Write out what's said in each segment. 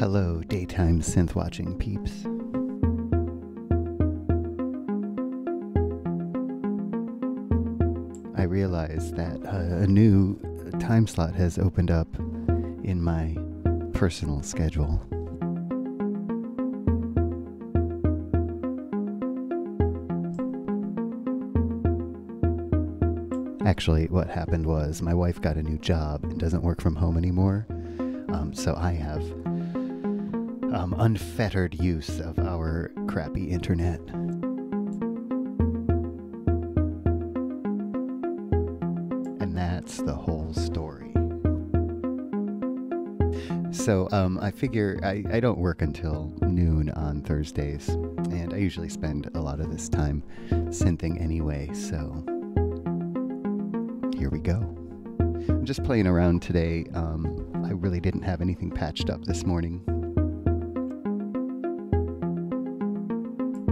Welcome, synth watching peeps. I realize that uh, a new time slot has opened up in my personal schedule. Actually, what happened was my wife got a new job and doesn't work from home anymore. Um, so I have unfettered use of our crappy internet. And that's the whole story. So um, I figure I, I don't work until noon on Thursdays, and I usually spend a lot of this time synthing anyway, so here we go. I'm just playing around today. Um, I really didn't have anything patched up this morning.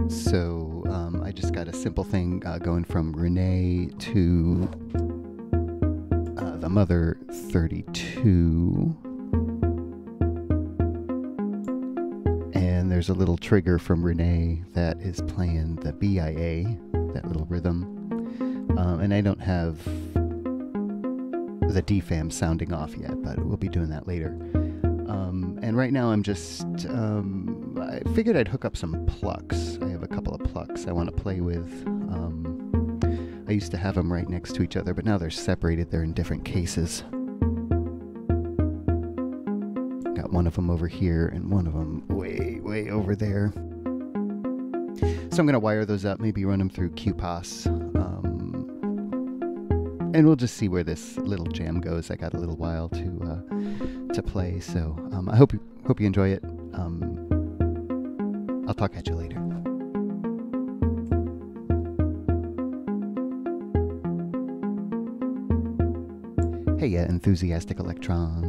So um, I just got a simple thing uh, going from René to uh, the Mother 32. And there's a little trigger from René that is playing the BIA, that little rhythm. Um, and I don't have the DFAM sounding off yet, but we'll be doing that later. Um, and right now I'm just, um, I figured I'd hook up some plucks. I want to play with. Um, I used to have them right next to each other, but now they're separated. They're in different cases. Got one of them over here and one of them way, way over there. So I'm going to wire those up, maybe run them through QPAS. Um, and we'll just see where this little jam goes. I got a little while to uh, to play, so um, I hope you hope you enjoy it. Um, I'll talk at you later. Enthusiastic electrons.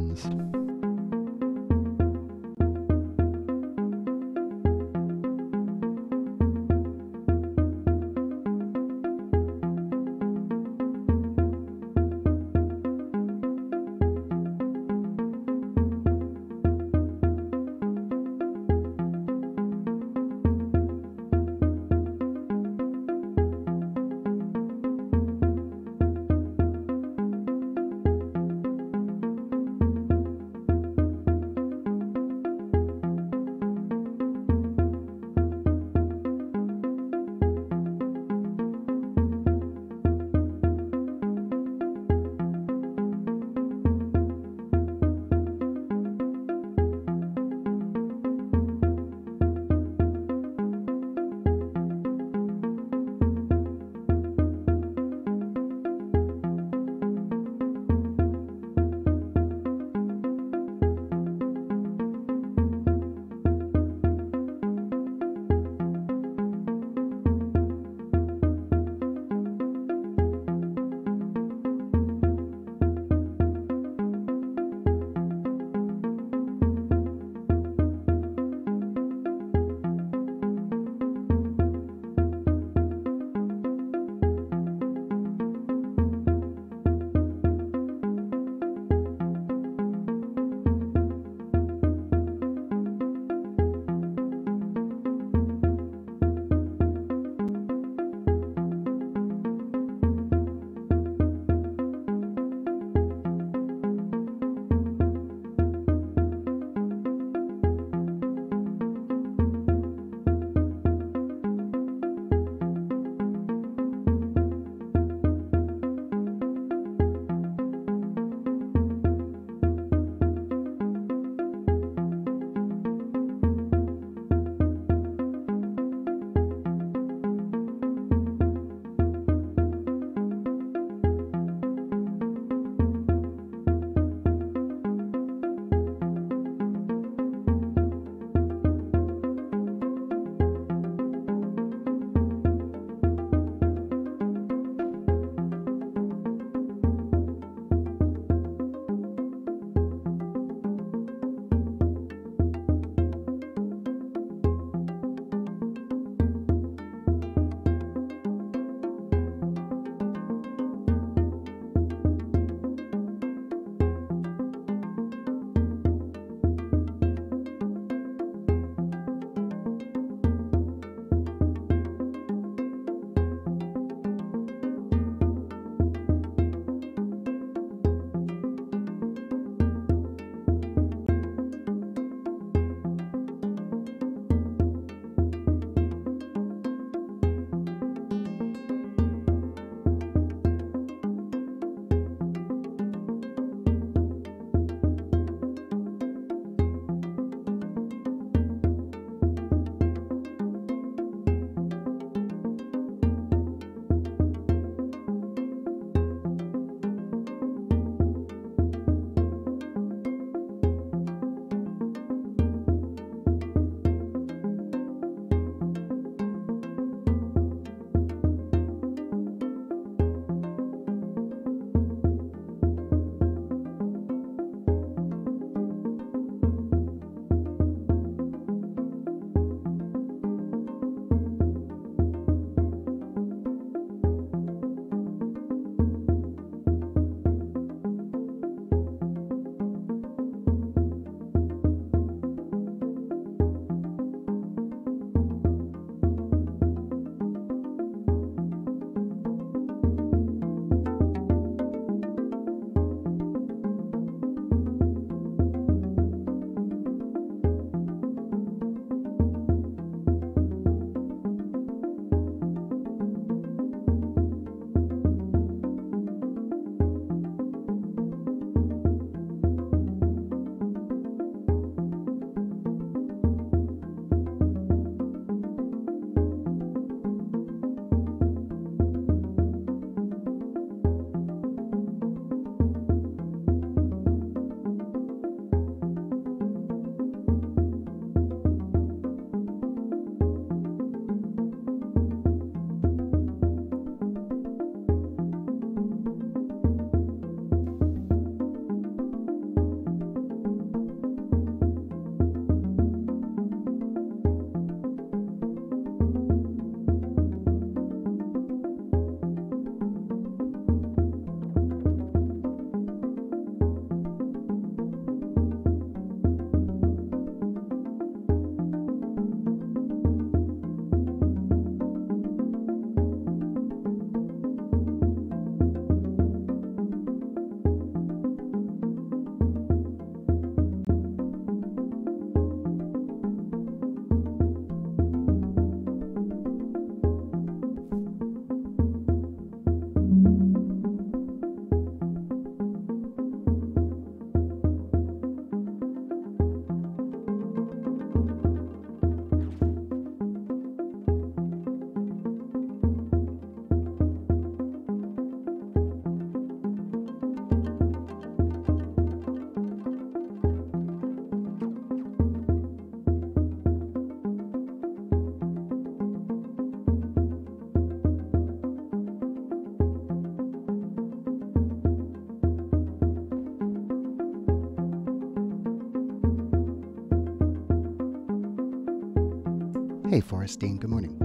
Hey, Dean, good morning.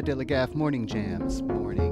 Yeah, Morning Jams. Morning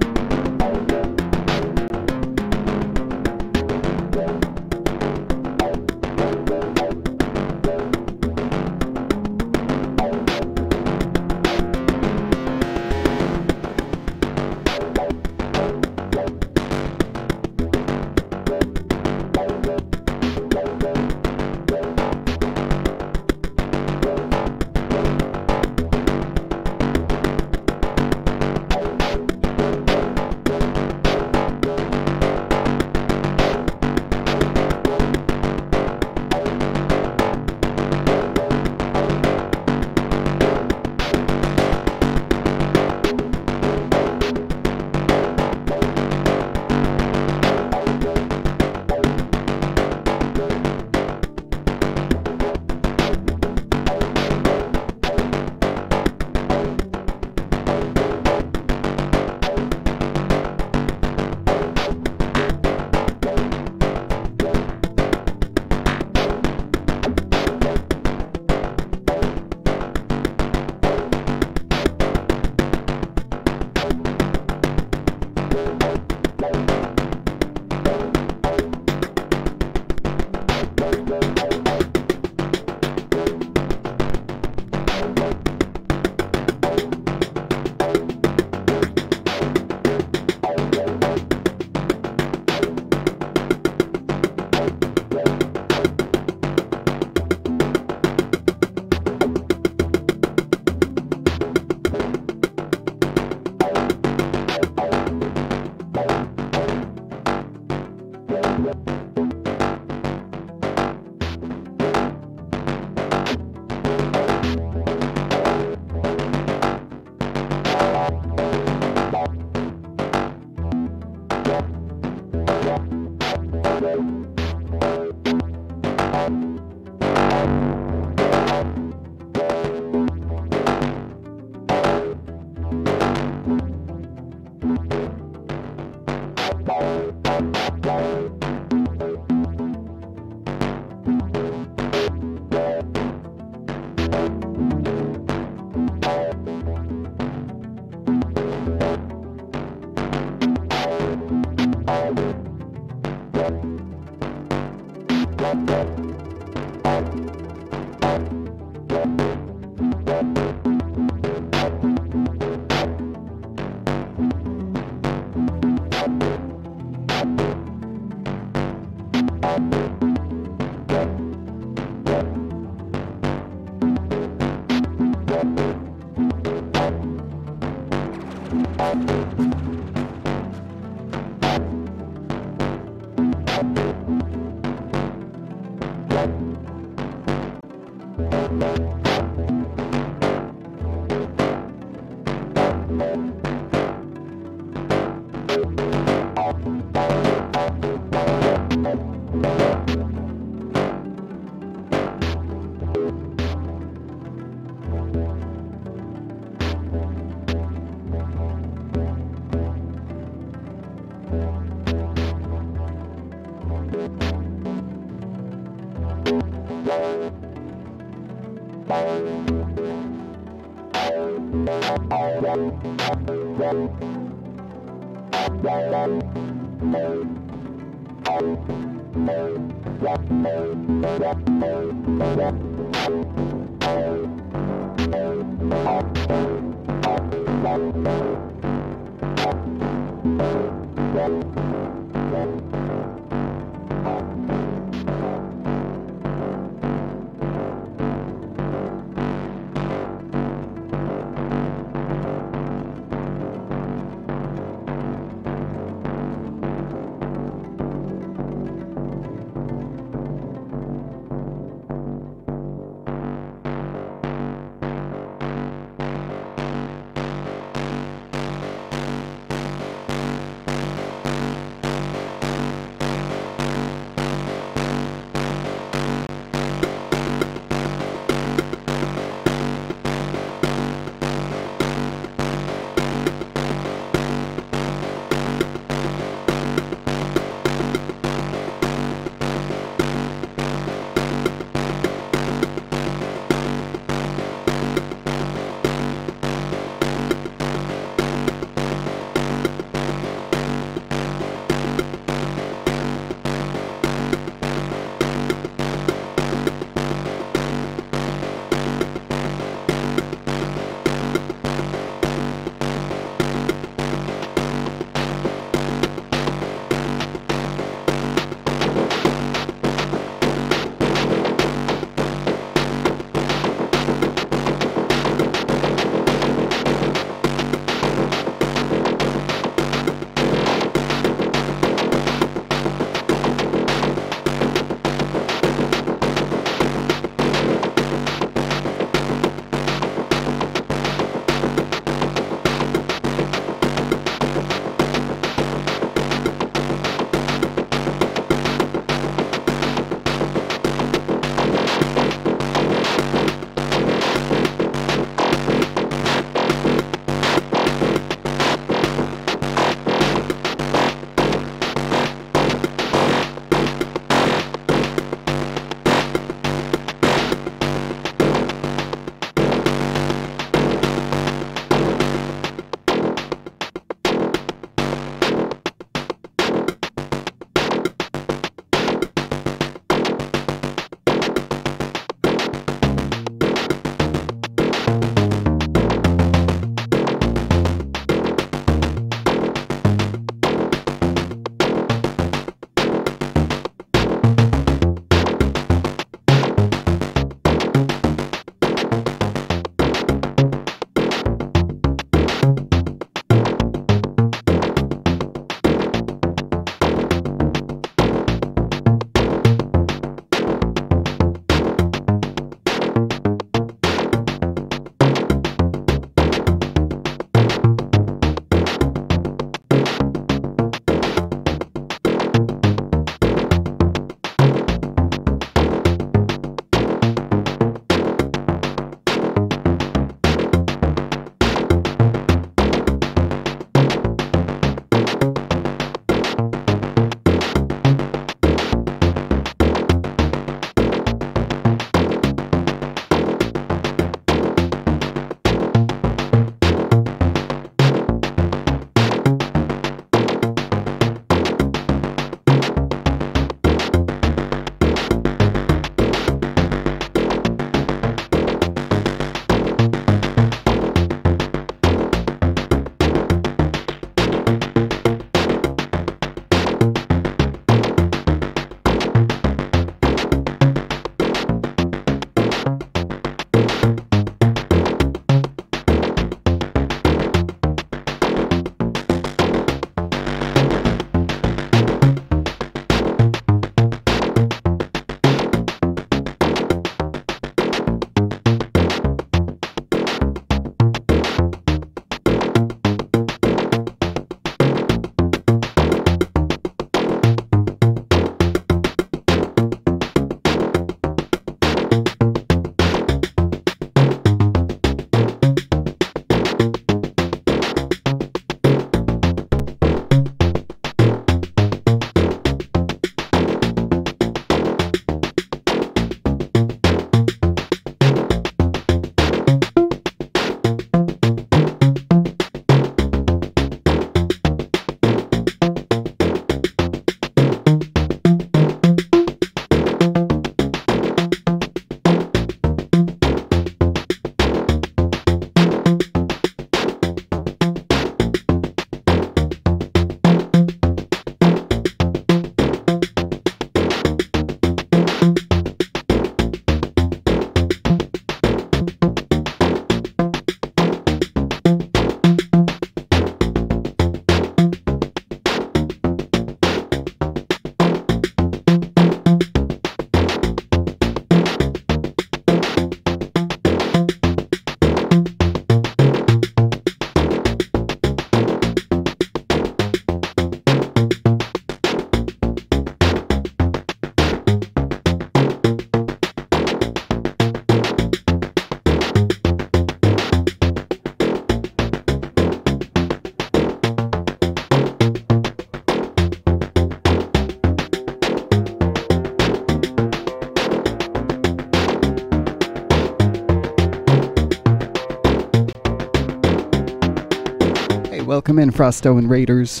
welcome in Frosto and Raiders.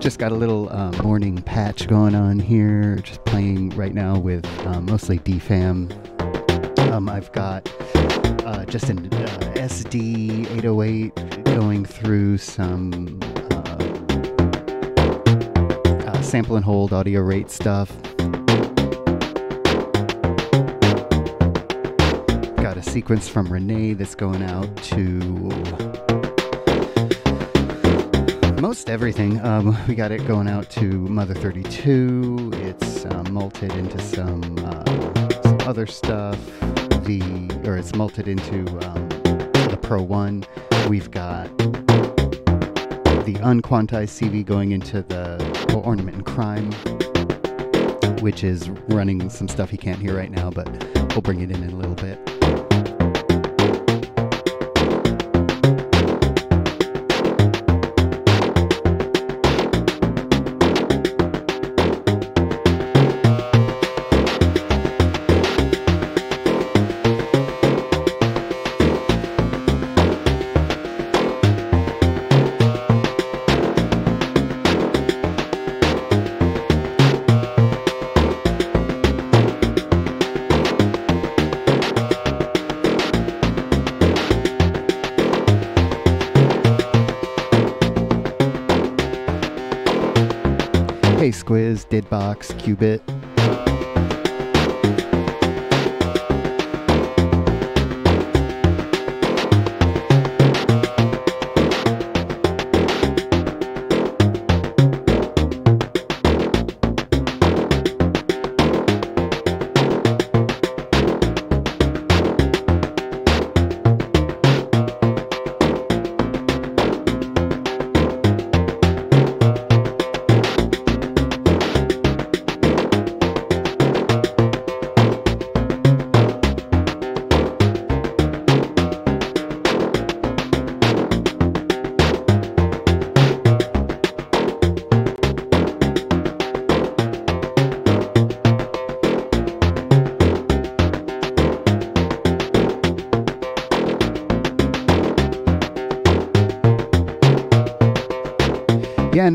Just got a little uh, morning patch going on here. Just playing right now with uh, mostly DFAM. Um, I've got uh, just an uh, SD 808 going through some uh, uh, sample and hold audio rate stuff. Sequence from René that's going out to most everything. Um, we got it going out to Mother 32. It's uh, multed into some, uh, some other stuff. The or it's multed into um, the Pro One. We've got the unquantized CV going into the Ornament and Crime, which is running some stuff he can't hear right now, but we'll bring it in in a little Hey Squiz, Didbox, Qubit.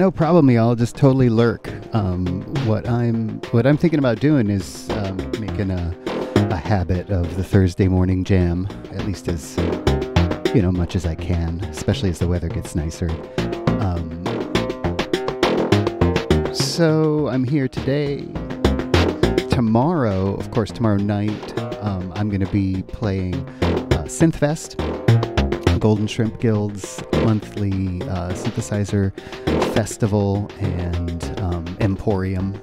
No problem, y'all. Just totally lurk. Um, what I'm what I'm thinking about doing is um, making a a habit of the Thursday morning jam, at least as you know much as I can, especially as the weather gets nicer. Um, so I'm here today. Tomorrow, of course, tomorrow night, um, I'm going to be playing uh, Synthfest, Golden Shrimp Guild's monthly uh, synthesizer festival and um, emporium.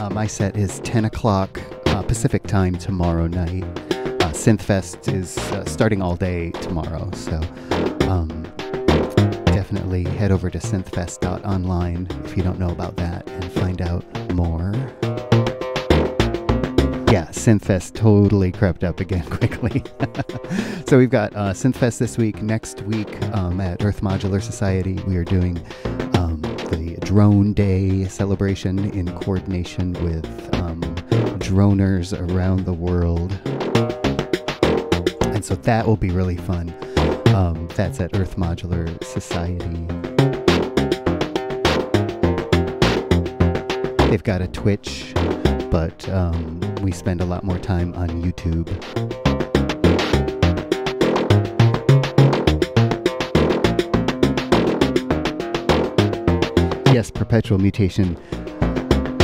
Uh, my set is 10 o'clock uh, Pacific time tomorrow night. Uh, Synthfest is uh, starting all day tomorrow, so um, definitely head over to synthfest.online if you don't know about that and find out more. Yeah, Synthfest totally crept up again quickly. so we've got uh, Synthfest this week. Next week um, at Earth Modular Society, we are doing um, the Drone Day celebration in coordination with um, droners around the world. And so that will be really fun. Um, that's at Earth Modular Society. They've got a Twitch, but um, we spend a lot more time on YouTube. Yes, Perpetual Mutation.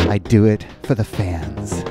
I do it for the fans.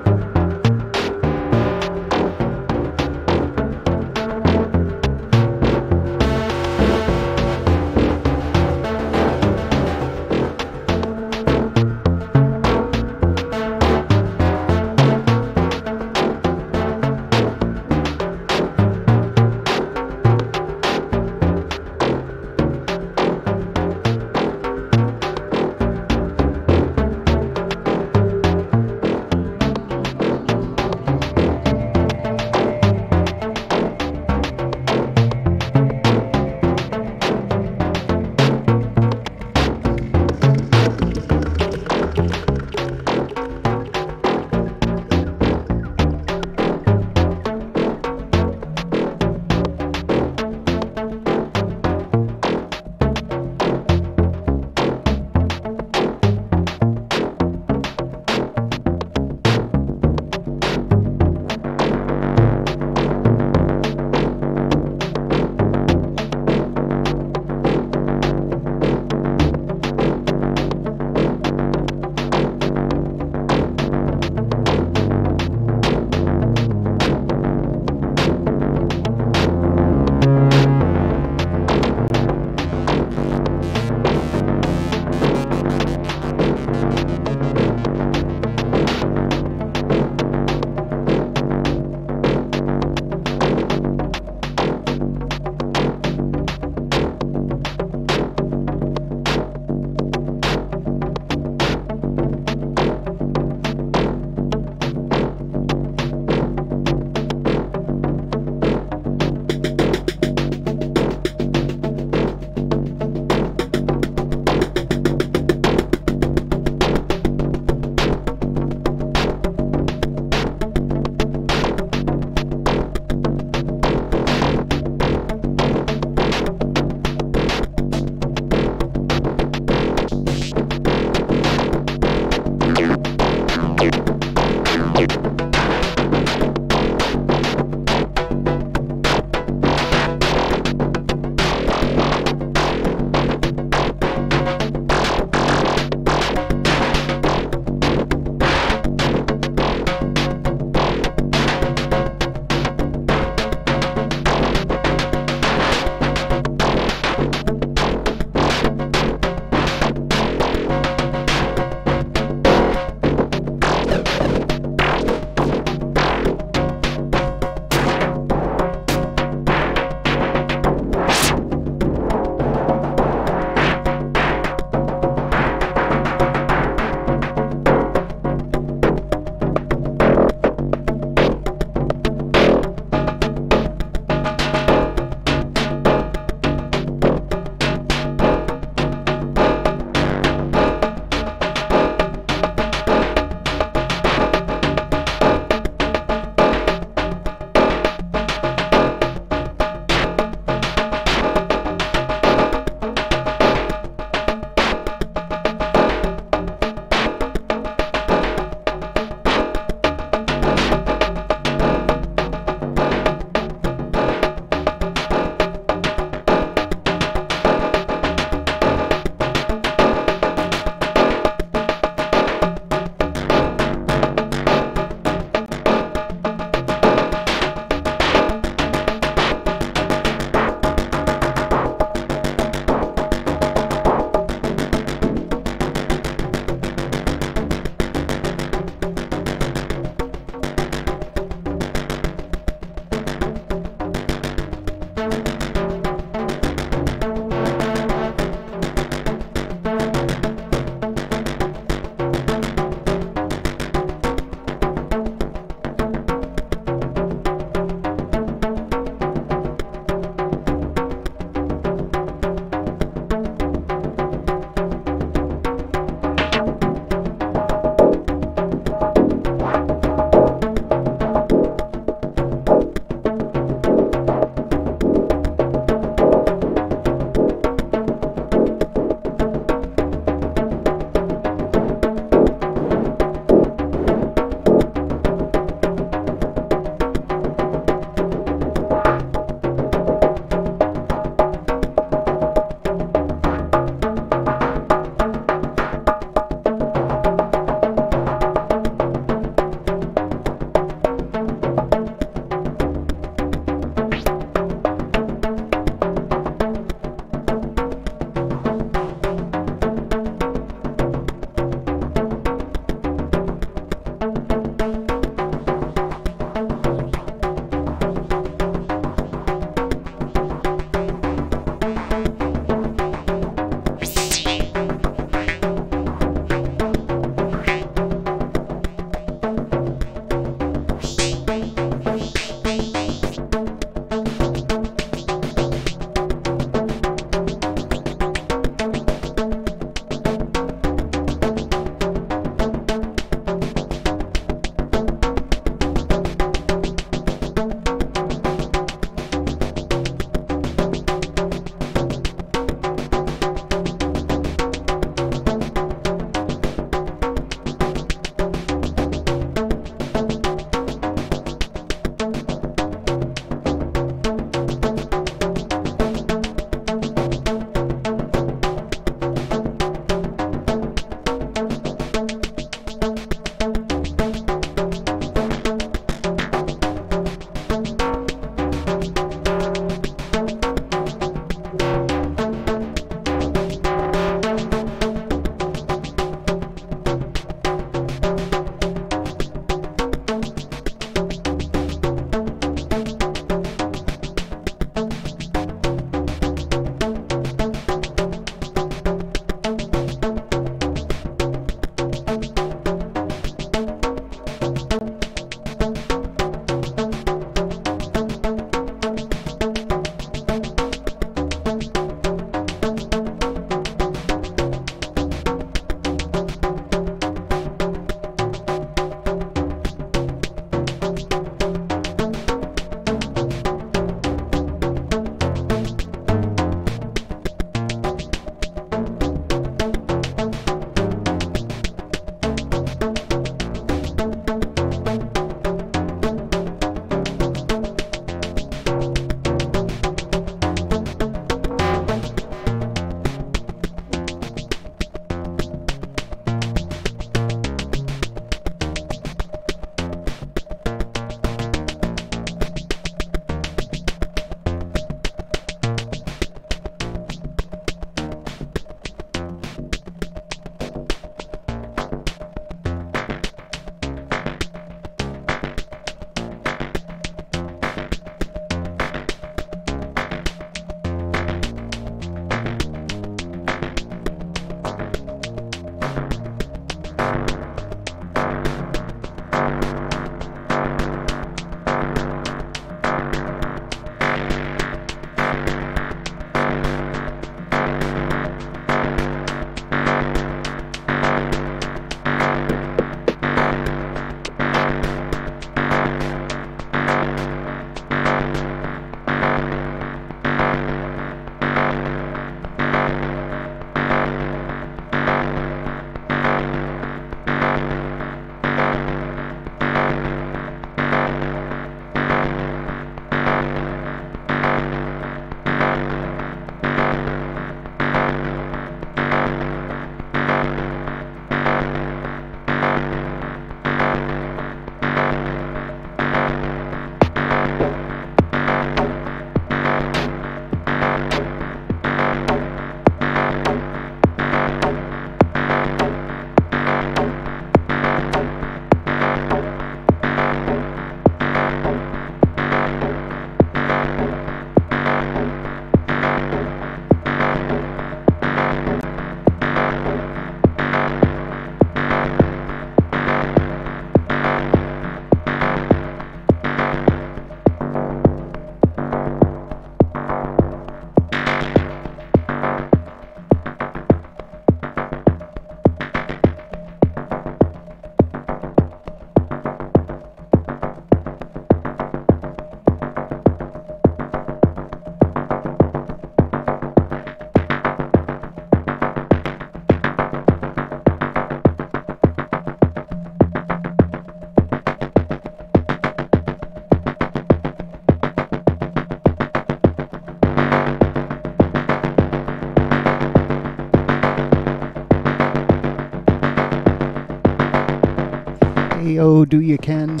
Oh, do you, Ken?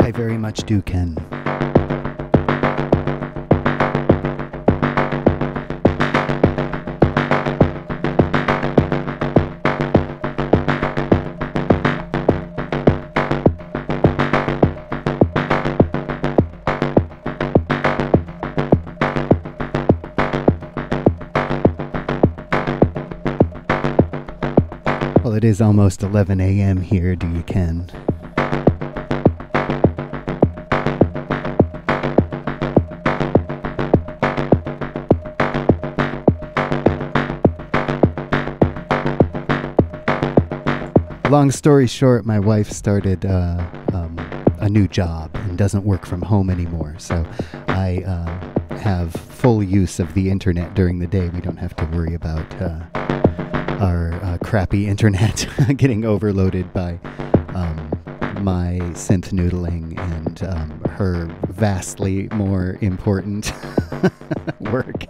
I very much do, Ken. It is almost 11 a.m. here, do you, Ken? Long story short, my wife started uh, um, a new job and doesn't work from home anymore. So I uh, have full use of the internet during the day. We don't have to worry about uh, our uh, crappy internet getting overloaded by um, my synth noodling and um, her vastly more important work.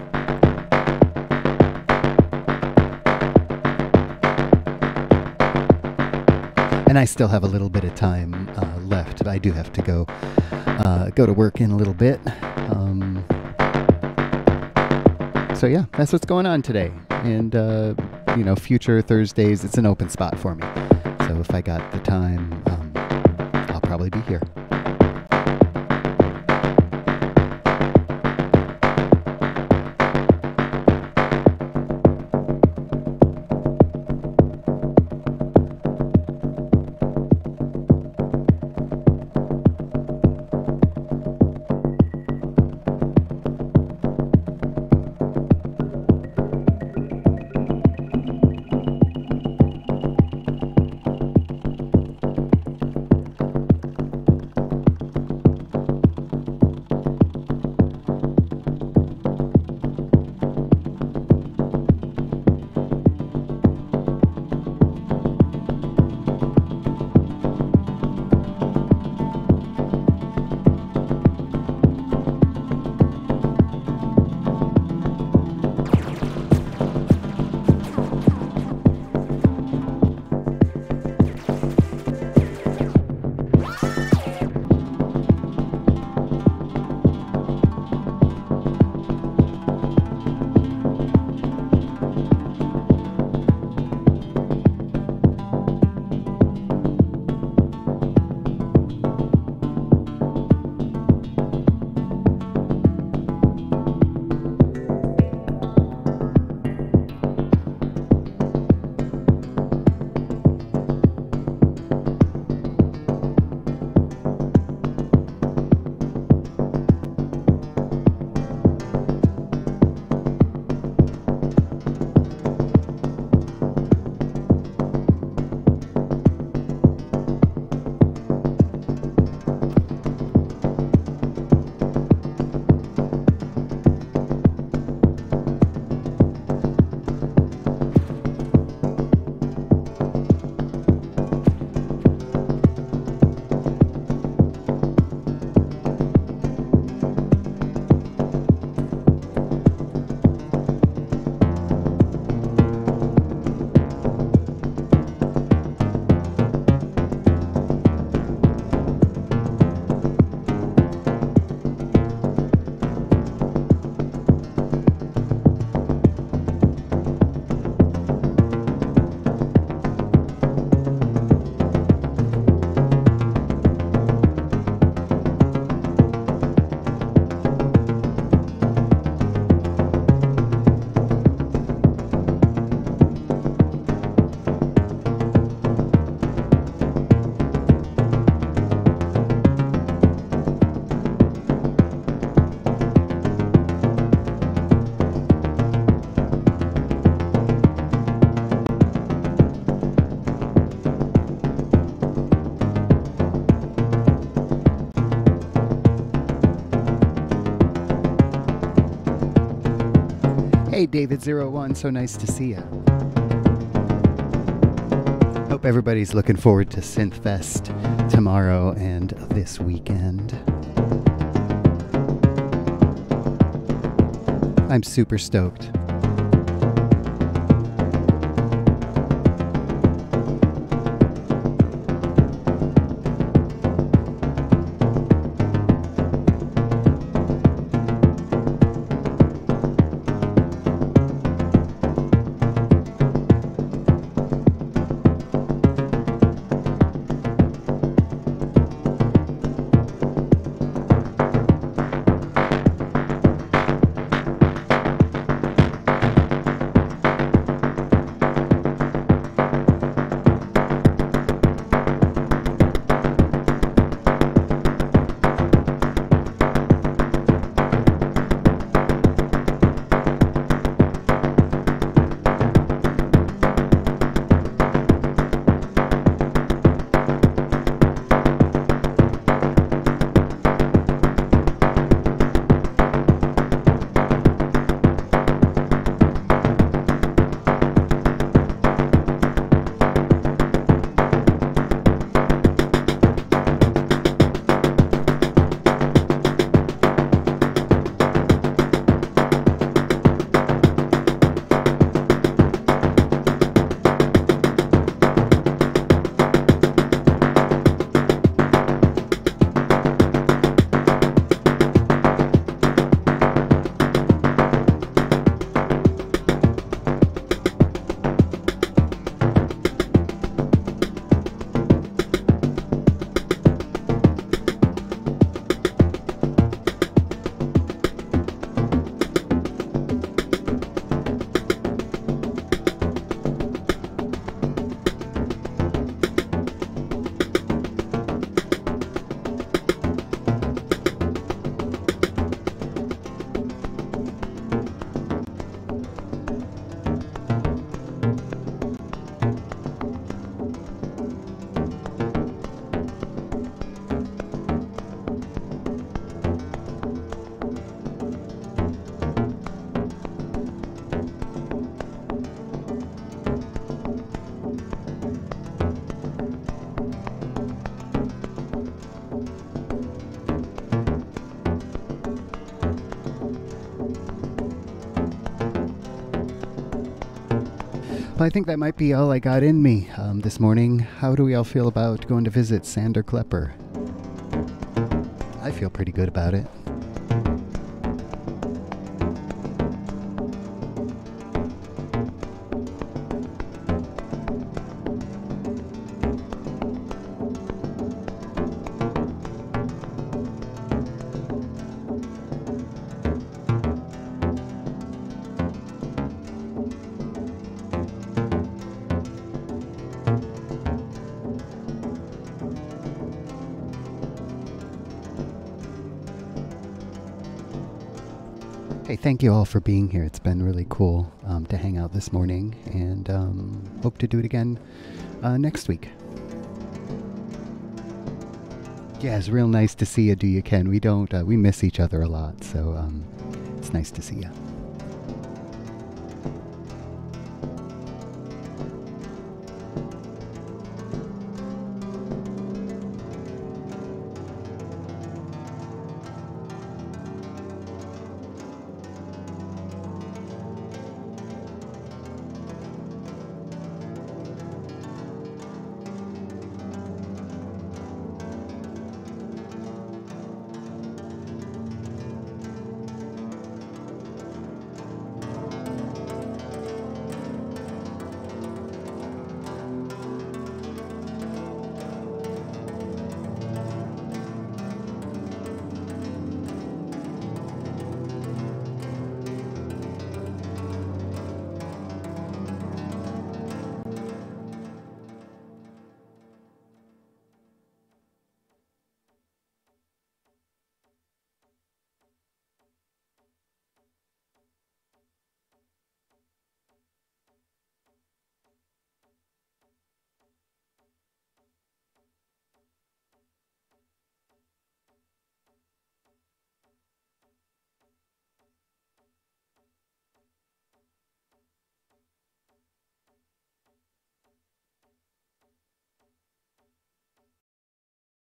And I still have a little bit of time uh, left. I do have to go uh, go to work in a little bit. Um, so yeah, that's what's going on today. And uh, you know, future Thursdays, it's an open spot for me. So if I got the time, um, I'll probably be here. Hey, David01, so nice to see you. Hope everybody's looking forward to Synthfest tomorrow and this weekend. I'm super stoked. I think that might be all I got in me um, this morning. How do we all feel about going to visit Sander Klepper? I feel pretty good about it. Thank you all for being here. It's been really cool um, to hang out this morning, and um, hope to do it again uh, next week. Yeah, it's real nice to see you. Do you, Ken? We don't. Uh, we miss each other a lot, so um, it's nice to see you.